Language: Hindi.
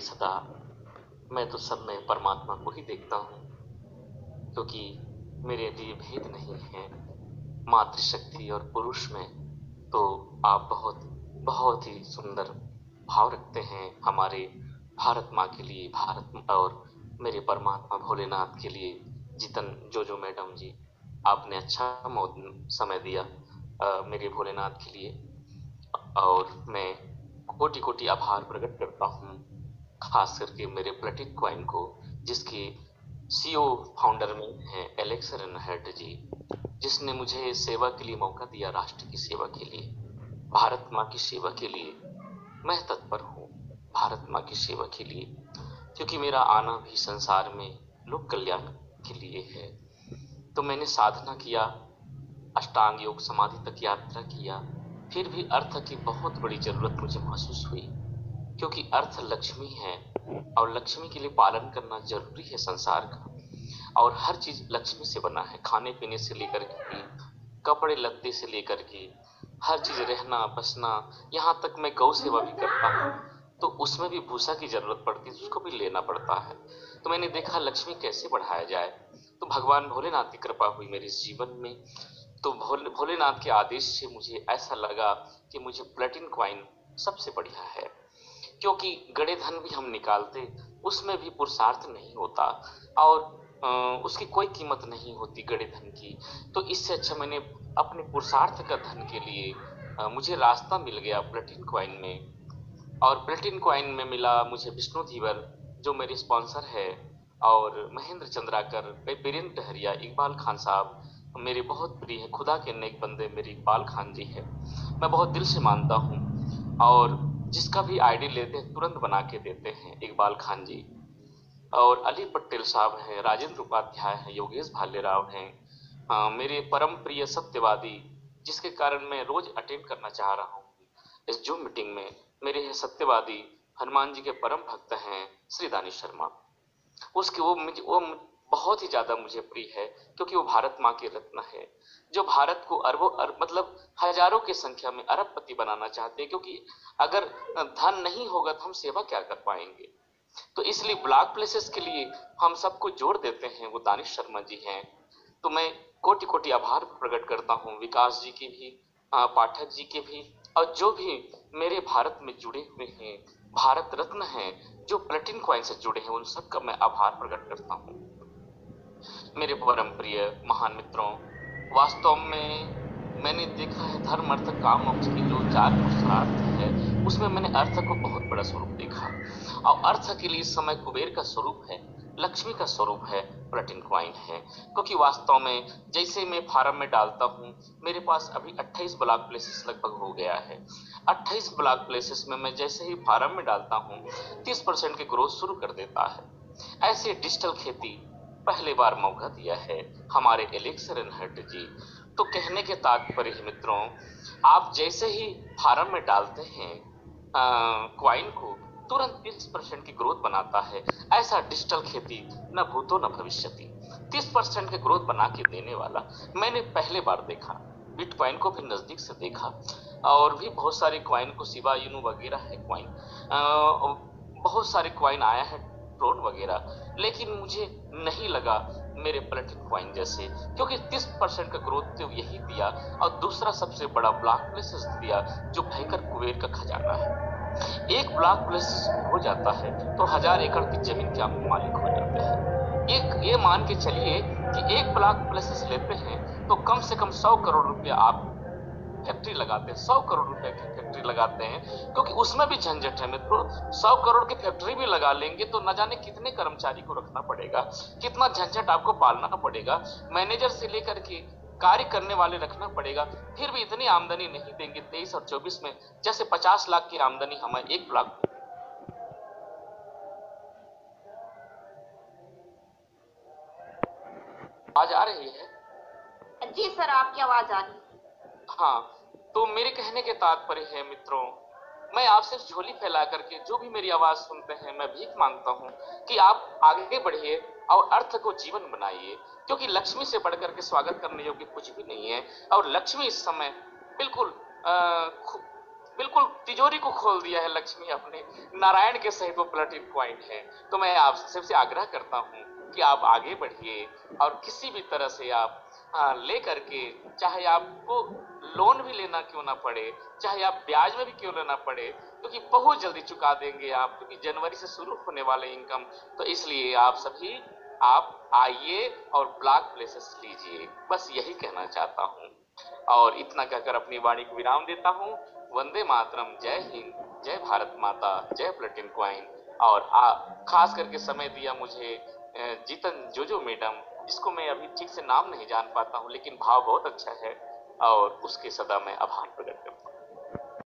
सदा मैं तो सब में परमात्मा को ही देखता हूँ क्योंकि मेरे लिए भेद नहीं है। मातृशक्ति और पुरुष में तो आप बहुत बहुत ही सुंदर भाव रखते हैं हमारे भारत माँ के लिए भारत और मेरे परमात्मा भोलेनाथ के लिए। जितन जो जो मैडम जी आपने अच्छा समय दिया आ, मेरे भोलेनाथ के लिए। और मैं कोटि कोटि आभार प्रकट करता हूँ। खास करके मेरे प्लेटिक क्वाइन को, जिसके सीईओ फाउंडर में है एलेक्स रेनहर्ट जी, जिसने मुझे सेवा के लिए मौका दिया राष्ट्र की सेवा के लिए, भारत माँ की सेवा के लिए। मैं तत्पर हूँ भारत माँ की सेवा के लिए, क्योंकि मेरा आना भी संसार में लोक कल्याण के लिए है। तो मैंने साधना किया, अष्टांग योग समाधि तक यात्रा किया, फिर भी अर्थ की बहुत बड़ी ज़रूरत मुझे महसूस हुई। क्योंकि अर्थ लक्ष्मी है और लक्ष्मी के लिए पालन करना ज़रूरी है संसार का। और हर चीज़ लक्ष्मी से बना है। खाने पीने से लेकर के, कपड़े लत्ते से लेकर के, हर चीज़ रहना, बसना, यहाँ तक मैं गौ सेवा भी करता हूँ तो उसमें भी भूसा की ज़रूरत पड़ती है उसको भी लेना पड़ता है। तो मैंने देखा लक्ष्मी कैसे बढ़ाया जाए। तो भगवान भोलेनाथ की कृपा हुई मेरे जीवन में। तो भोले, भोलेनाथ के आदेश से मुझे ऐसा लगा कि मुझे प्लेटिन क्वाइन सबसे बढ़िया है। क्योंकि गड़े धन भी हम निकालते, उसमें भी पुरुषार्थ नहीं होता और उसकी कोई कीमत नहीं होती गड़े धन की। तो इससे अच्छा मैंने अपने पुरुषार्थ का धन के लिए मुझे रास्ता मिल गया प्लेटिन क्वाइन में। और प्लेटिन क्वाइन में मिला मुझे विष्णु धीवर, जो मेरे स्पॉन्सर है, और महेंद्र चंद्राकर बीरेंद्र डहरिया, इकबाल खान साहब, मेरे बहुत प्रिय है, खुदा के नेक बंदे मेरी इकबाल खान जी है। मैं बहुत दिल से मानता हूँ। और जिसका भी आईडी लेते हैं, तुरंत बना के देते हैं इकबाल खान जी। और अली पटेल साहब हैं, राजेंद्र उपाध्याय हैं, योगेश भालेराव हैं। मेरे परम प्रिय सत्यवादी, जिसके कारण मैं रोज अटेंड करना चाह रहा हूँ। इस जूम मीटिंग में मेरे हैं सत्यवादी, हनुमान जी के परम भक्त हैं, श्री दानिश शर्मा। उसके वो मुझे, वो बहुत ही ज़्यादा मुझे प्रिय है, क्योंकि वो भारत माँ के रत्न है। जो भारत को अरबों अरब मतलब हज़ारों की संख्या में अरबपति बनाना चाहते हैं, क्योंकि अगर धन नहीं होगा तो हम सेवा क्या कर पाएँगे? तो इसलिए ब्लॉक प्लेसेस के लिए हम सबको जोड़ देते हैं, वो दानिश शर्मा जी हैं। तो मैं कोटि कोटि आभार प्रकट करता हूँ, विकास जी के भी पाठक जी के भी, और जो भी मेरे भारत में जुड़े हुए हैं, भारत रत्न हैं, जो प्लेटिन क्वाइन से जुड़े हैं, उन सबका मैं आभार प्रकट करता हूँ। मेरे परम प्रिय महान मित्रों, वास्तव में मैंने देखा है धर्म अर्थ काम मोक्ष की जो चार पुरुषार्थ है, उसमें मैंने अर्थ को बहुत बड़ा स्वरूप देखा। और अर्थ के लिए समय कुबेर का स्वरूप है, लक्ष्मी का स्वरूप है, प्लेटिन क्वाइन है। क्योंकि वास्तव में जैसे मैं फार्म में डालता हूँ, मेरे पास अभी 28 ब्लॉक प्लेसेस लगभग हो गया है। 28 ब्लॉक प्लेसेस में मैं जैसे ही फार्म में डालता हूँ 30 परसेंट की ग्रोथ शुरू कर देता है। ऐसे डिजिटल खेती पहले बार मौका दिया है हमारे एलेक्सर हट जी। तो कहने के तात्पर्य मित्रों, आप जैसे ही फार्म में डालते हैं क्वाइन को तुरंत 30 परसेंट की ग्रोथ बनाता है। ऐसा डिजिटल खेती न भूतो न भविष्य तीस परसेंट की ग्रोथ बना के देने वाला मैंने पहले बार देखा। बिटकॉइन को भी नज़दीक से देखा। और भी बहुत सारे क्वाइन को सिवा यूनू वगैरह है क्वाइन। बहुत सारे क्वाइन आया है ट्रोन वगैरह। लेकिन मुझे नहीं लगा मेरे प्लेटिन क्वाइन जैसे, क्योंकि 30 परसेंट का ग्रोथ तो यही दिया और दूसरा सबसे बड़ा ब्लॉक प्लेसेस दिया, जो भयंकर कुबेर का खजाना है। एक ब्लॉक प्लेस हो जाता है तो हज़ार एकड़ की ज़मीन के आप मालिक हो जाते हैं। एक, ये मान के चलिए कि एक ब्लॉक प्लेसेस लेते हैं तो कम से कम सौ करोड़ रुपया आप फैक्ट्री लगाते हैं सौ करोड़ रुपए की फैक्ट्री लगाते हैं क्योंकि उसमें भी झंझट है मित्रों। सौ करोड़ की फैक्ट्री भी लगा लेंगे तो न जाने कितने कर्मचारी को रखना पड़ेगा कितना झंझट आपको पालना पड़ेगा मैनेजर से लेकर के कार्य करने वाले रखना पड़ेगा फिर भी इतनी आमदनी नहीं देंगे तेईस और चौबीस में जैसे पचास लाख की आमदनी हमें एक लाख आवाज़ आ रही है? जी सर आपकी आवाज़ आ रही है। हाँ। तो मेरे कहने के तात्पर्य है मित्रों मैं आपसे झोली फैला करके जो भी मेरी आवाज़ सुनते हैं मैं भीख माँगता हूँ कि आप आगे बढ़िए और अर्थ को जीवन बनाइए क्योंकि लक्ष्मी से बढ़कर के स्वागत करने योग्य कुछ भी नहीं है। और लक्ष्मी इस समय बिल्कुल आ, बिल्कुल तिजोरी को खोल दिया है लक्ष्मी अपने। नारायण के सहित वो प्लेटिन क्वाइन है। तो मैं आप सबसे आग्रह करता हूँ कि आप आगे बढ़िए और किसी भी तरह से आप ले करके चाहे आपको लोन भी लेना क्यों ना पड़े चाहे आप ब्याज में भी क्यों लेना पड़े क्योंकि तो बहुत जल्दी चुका देंगे आप क्योंकि तो जनवरी से शुरू होने वाले इनकम तो इसलिए आप सभी आप आइए और ब्लॉक प्लेसेस लीजिए। बस यही कहना चाहता हूँ। और इतना कहकर अपनी वाणी को विराम देता हूँ। वंदे मातरम। जय हिंद। जय भारत माता। जय प्लेटिन क्वाइन और आ, खास करके समय दिया मुझे जीतन जोजो मैडम। इसको मैं अभी ठीक से नाम नहीं जान पाता हूँ, लेकिन भाव बहुत अच्छा है और उसके सदा मैं आभार प्रकट करता हूँ।